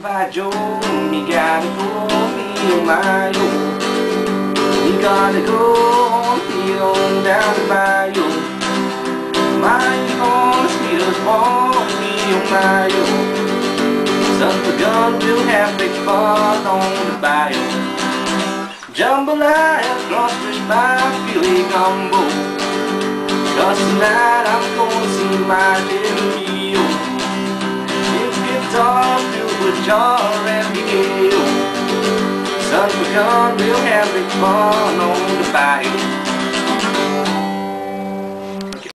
Joe, you gotta go me my own. You gotta go on down the bayou. My horse is born me on my own. Son of a gun will have big fun on the bayou. Jambalaya, crossbridge by Philly Gumbo. Cause tonight I'm gonna see my little with jar and Miguel. Son a gun will fun on the bayou.